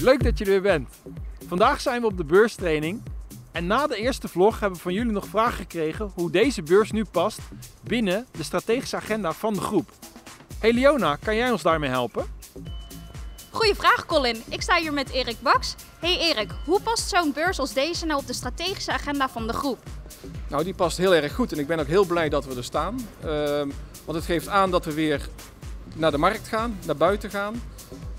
leuk dat je er weer bent. Vandaag zijn we op de beurstraining. En na de eerste vlog hebben we van jullie nog vragen gekregen hoe deze beurs nu past binnen de strategische agenda van de groep. Hey Leona, kan jij ons daarmee helpen? Goeie vraag, Colin. Ik sta hier met Erik Baks. Hey Erik, hoe past zo'n beurs als deze nou op de strategische agenda van de groep? Nou, die past heel erg goed en ik ben ook heel blij dat we er staan. Ehm, want het geeft aan dat we weer naar de markt gaan, naar buiten gaan.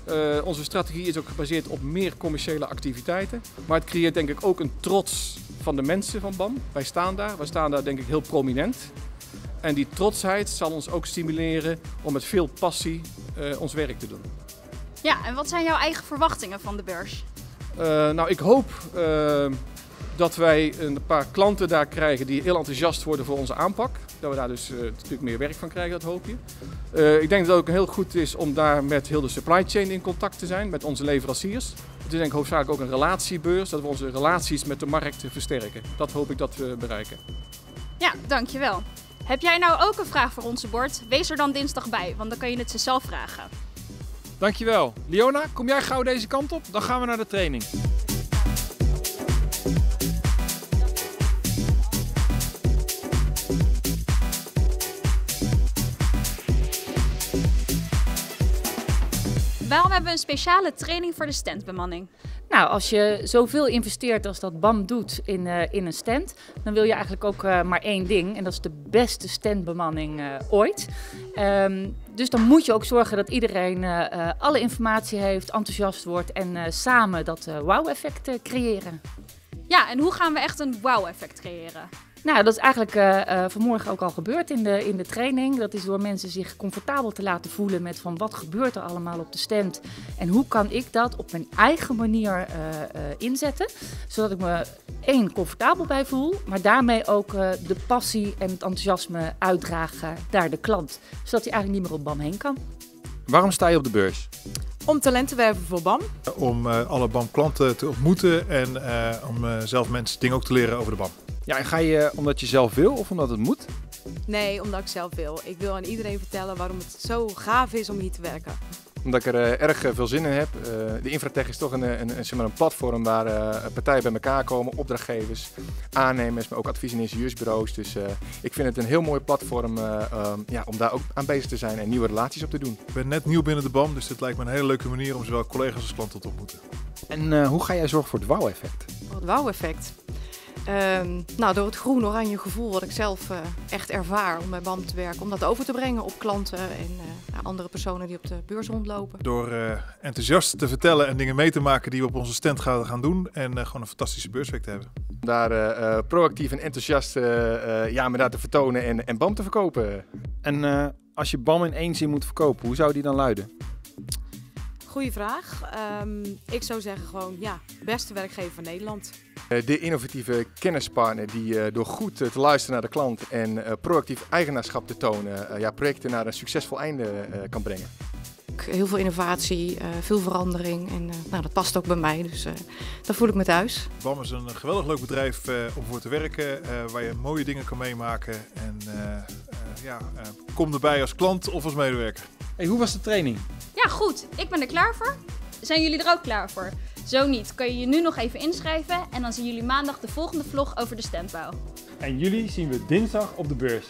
Eh, onze strategie is ook gebaseerd op meer commerciële activiteiten. Maar het creëert denk ik ook een trots van de mensen van BAM. Wij staan daar, wij staan daar denk ik heel prominent. En die trotsheid zal ons ook stimuleren om met veel passie eh, ons werk te doen. Ja, en wat zijn jouw eigen verwachtingen van de beurs? Uh, nou, ik hoop dat wij een paar klanten daar krijgen die heel enthousiast worden voor onze aanpak. Dat we daar dus uh, natuurlijk meer werk van krijgen, dat hoop je. ik denk dat het ook heel goed is om daar met heel de supply chain in contact te zijn, met onze leveranciers. Het is denk ik hoofdzakelijk ook een relatiebeurs, dat we onze relaties met de markt versterken. Dat hoop ik dat we bereiken. Ja, dankjewel. Heb jij nou ook een vraag voor onze bord? Wees er dan dinsdag bij, want dan kan je het ze zelf vragen. Dankjewel. Leona, kom jij gauw deze kant op? Dan gaan we naar de training. Waarom hebben we een speciale training voor de standbemanning? Nou, als je zoveel investeert als dat BAM doet in, uh, in een stand, dan wil je eigenlijk ook uh, maar één ding. En dat is de beste standbemanning uh, ooit. Um, dus dan moet je ook zorgen dat iedereen alle informatie heeft, enthousiast wordt en samen dat wow-effect creëren. Ja, en hoe gaan we echt een wow-effect creëren? Nou, dat is eigenlijk uh, vanmorgen ook al gebeurd in de, in de training. Dat is door mensen zich comfortabel te laten voelen met van wat gebeurt er allemaal op de stand. En hoe kan ik dat op mijn eigen manier uh, inzetten. Zodat ik me één comfortabel bij voel, maar daarmee ook de passie en het enthousiasme uitdragen naar de klant. Zodat hij eigenlijk niet meer op BAM heen kan. Waarom sta je op de beurs? Om talent te werven voor BAM. Om alle BAM-klanten te ontmoeten en om zelf mensen dingen ook te leren over de BAM. Ja, en ga je omdat je zelf wil of omdat het moet? Nee, omdat ik zelf wil. Ik wil aan iedereen vertellen waarom het zo gaaf is om hier te werken. Omdat ik er uh, erg veel zin in heb. Uh, de Infratech is toch een, een, een, zeg maar een platform waar uh, partijen bij elkaar komen, opdrachtgevers, aannemers, maar ook advies- en ingenieursbureaus. Dus ik vind het een heel mooi platform um, ja, om daar ook aan bezig te zijn en nieuwe relaties op te doen. Ik ben net nieuw binnen de BAM, dus dit lijkt me een hele leuke manier om zowel collega's als klanten te ontmoeten. En hoe ga jij zorgen voor het wow-effect? Het wow-effect? Um, nou, door het groen-oranje gevoel wat ik zelf uh, echt ervaar om bij BAM te werken, om dat over te brengen op klanten en uh, andere personen die op de beurs rondlopen. Door uh, enthousiast te vertellen en dingen mee te maken die we op onze stand gaan, gaan doen en gewoon een fantastische beursweek te hebben. Daar proactief en enthousiast ja, me daar te vertonen en, en BAM te verkopen. En als je BAM in één zin moet verkopen, hoe zou die dan luiden? Goeie vraag. Um, ik zou zeggen gewoon, ja, beste werkgever van Nederland. Eh, de innovatieve kennispartner die uh, door goed te luisteren naar de klant en proactief eigenaarschap te tonen, ja, projecten naar een succesvol einde kan brengen. Heel veel innovatie, veel verandering en nou, dat past ook bij mij, dus daar voel ik me thuis. BAM is een geweldig leuk bedrijf om voor te werken, waar je mooie dingen kan meemaken en ja, kom erbij als klant of als medewerker. Hey, hoe was de training? Ja, goed. Ik ben er klaar voor. Zijn jullie er ook klaar voor? Zo niet, kan je je nu nog even inschrijven en dan zien jullie maandag de volgende vlog over de standbouw. En jullie zien we dinsdag op de beurs.